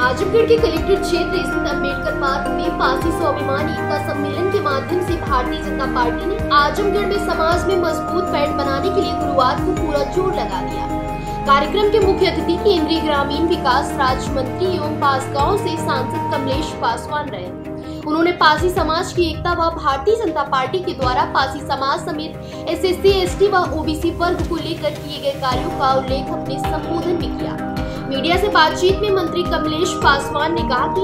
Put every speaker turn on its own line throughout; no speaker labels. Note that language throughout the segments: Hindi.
आजमगढ़ के कलेक्ट्रेट क्षेत्र स्थित अंबेडकर पार्क में पासी स्वाभिमान एकता सम्मेलन के माध्यम से भारतीय जनता पार्टी ने आजमगढ़ में समाज में मज़बूत पैठ बनाने के लिए गुरुवार को पूरा ज़ोर लगा दिया। कार्यक्रम के मुख्य अतिथि केंद्रीय ग्रामीण विकास राज्य मंत्री एवं पासगांव से सांसद कमलेश पासवान रहे। उन्होंने पासी समाज की एकता व भारतीय जनता पार्टी के द्वारा पासी समाज समेत एस एस टी व ओबीसी वर्ग को लेकर किए गए कार्यों का उल्लेख अपने संबोधन में किया। मीडिया से बातचीत में मंत्री कमलेश पासवान ने कहा कि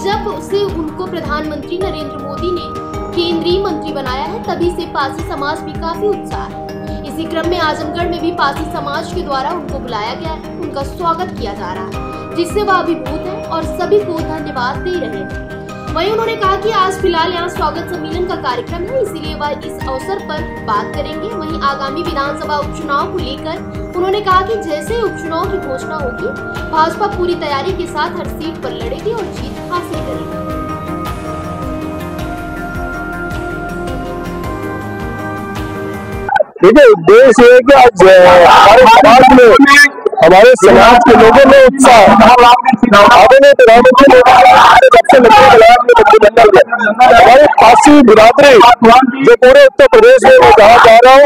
जब से उनको प्रधानमंत्री नरेंद्र मोदी ने केंद्रीय मंत्री बनाया है, तभी से पासी समाज भी काफ़ी उत्साह है। इसी क्रम में आजमगढ़ में भी पासी समाज के द्वारा उनको बुलाया गया है। उनका स्वागत किया जा रहा है, जिससे वह अभिभूत है और सभी को धन्यवाद दे रहे हैं। वहीं उन्होंने कहा कि आज फ़िलहाल यहाँ स्वागत सम्मेलन का कार्यक्रम है, इसीलिए वह इस अवसर पर बात करेंगे। वहीं आगामी विधानसभा उपचुनाव को लेकर उन्होंने कहा कि जैसे उपचुनाव की घोषणा होगी, भाजपा पूरी तैयारी के साथ हर सीट पर लड़ेगी और जीत हासिल करेगी।
देखिए, उद्देश्य ये कि आज हमारे समाज में, हमारे समाज के लोगों में उत्साह। आदरणीय प्रधानमंत्री जब से मंत्रिमंडल में। हमारी पासी बिरादरी जो पूरे उत्तर प्रदेश में मैं जहाँ जा रहा हूँ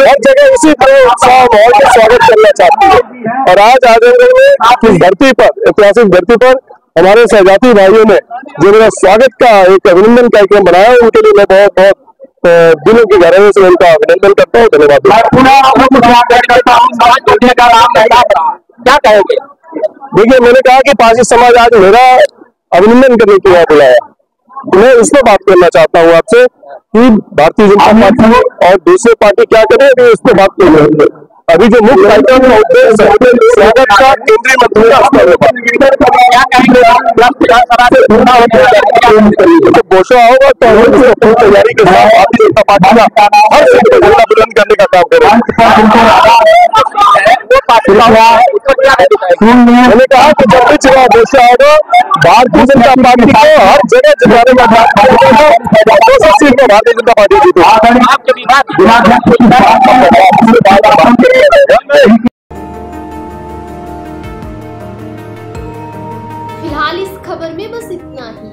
हर जगह इसी तरह उत्साह माहौल का स्वागत करना चाहती है। और आज आजमगढ़ में इस धरती पर ऐतिहासिक धरती पर हमारे सहजाती भाइयों ने जो मेरा स्वागत का एक अभिनंदन कार्यक्रम बनाया उनके लिए मैं बहुत बहुत दिलों की गहराई से उनका अभिनंदन करता हूँ। धन्यवाद।
क्या कहोगे?
देखिए मैंने कहा कि पासी समाज आज मेरा अभिनंदन करने के लिए बुलाया। मैं इस पर बात करना चाहता हूँ आपसे कि भारतीय जनता पार्टी और दूसरी पार्टी क्या करे अभी इस पर बात नहीं करेंगे अभी जो मुख्य कार्यक्रम का उद्देश्य स्वागत का केंद्रीय मंत्री का स्तर होगा तो घोषणा होगा तो हम उसको पूरी तैयारी के साथ भारतीय जनता पार्टी का हर सीट पर झंडा बुलंद करने का काम करेंगे। चुनाव भारतीय जनता पार्टी को हर जगह जिताने का में भारतीय जनता पार्टी फ़िलहाल इस खबर में बस
इतना ही।